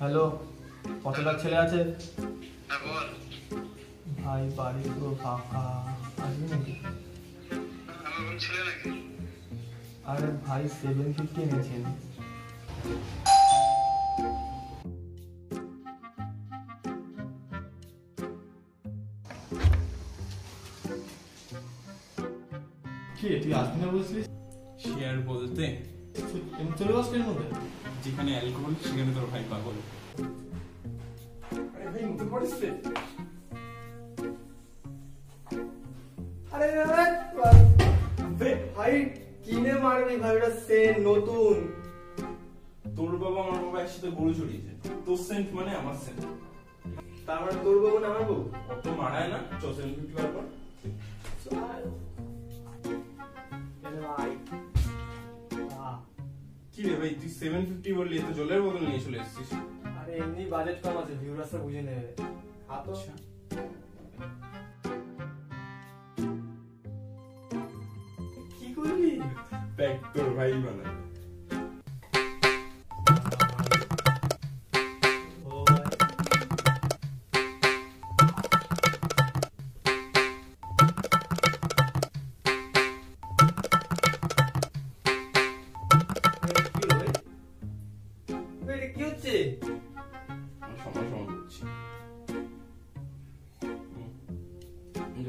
Hello কতটা ছেলে আছে? হ্যাঁ ভাই বাড়ি পুরো ফাঁকা। আসবি নাকি? কোন আরে ভাই সেভেন ফিফটি এনেছেন। কি তুই আসবি না বলছিস? শেয়ার বলতে? এমনি চলে এর মধ্যে যেখানে অ্যালকোহল সেখানে তোর ভাই পাগল। আরে ভাই নতুন পড়িস আরে আরে ভাই কিনে মারবি ভাই ওটা নতুন। তোর বাবা আমার বাবা একসাথে গরু চড়িয়েছে। তোর সেন্ট মানে আমার সেন্ট। তার মানে তোর বউ না আমার বউ? অত মারায় না চ সেভেন ফিফটি বার কি রে ভাই তুই সেভেন ফিফটি বললি এত জলের বোতল নিয়ে চলে এসেছিস আরে এমনি বাজেট কম আছে ভিউরাসরা বুঝে নেবে আচ্ছা।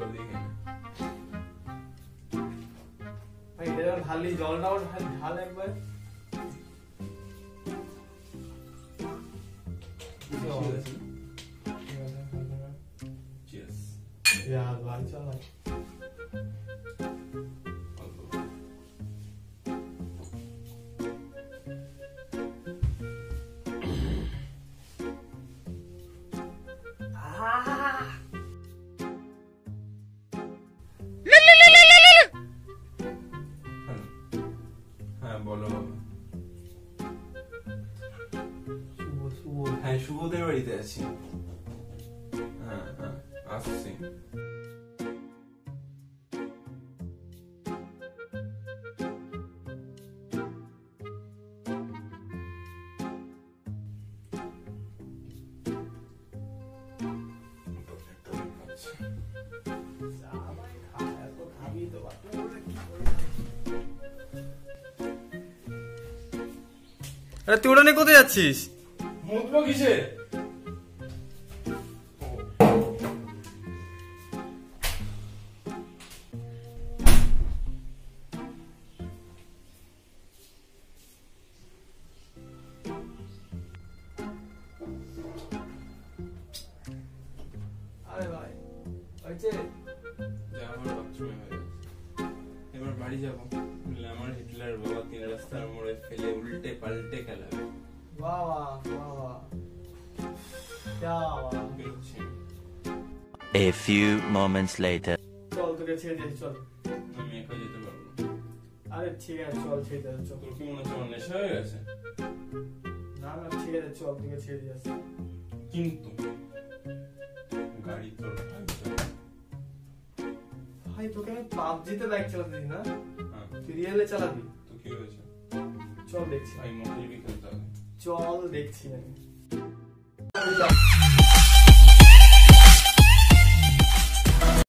জল দিয়ে খেয়ে নে। ভাই এটা যখন ঢাললি জলটাও ঢাল ঢাল একবার ঠিক আছে? Cheers. ইয়া ভাই চল হ্যাঁ বলো শুভ শুভ হ্যাঁ শুভদের বাড়িতে আছি হ্যাঁ হ্যাঁ আসছি যা আরে তুই ওটা নিয়ে কোথায় যাচ্ছিস? মুতলো কিসে? আরে ভাই হয়েছে যা আমার বাথরুমে হয়ে গেছে। এবার বাড়ি যাব। আমার হিটলার বাবা তিন রাস্তার মোড়ে ফেলে উল্টে পাল্টে খেলাবে বাহ বাহ বাহ বাহ क्या বাহ বেরোচ্ছি A few moments later. চল তোকে ছেড়ে দিয়েছি চল। আমি একা যেতে পারব। না। আরে ঠিক আছে চল ছেড়ে দিয়েছি চল। তোর কি মনে হচ্ছে আমার নেশা হয়ে গেছে? না না ঠিক আছে চল তোকে ছেড়ে দিয়েছি কিন্তু গাড়ি তোর ভাই তোকে আমি পাবজিতে বাইক চালাতে দিই না? তুই রিয়েলে চালাবি? তো কি হয়েছে? চল দেখছি। আমি মোবাইল বিকেল চল দেখছি আমি।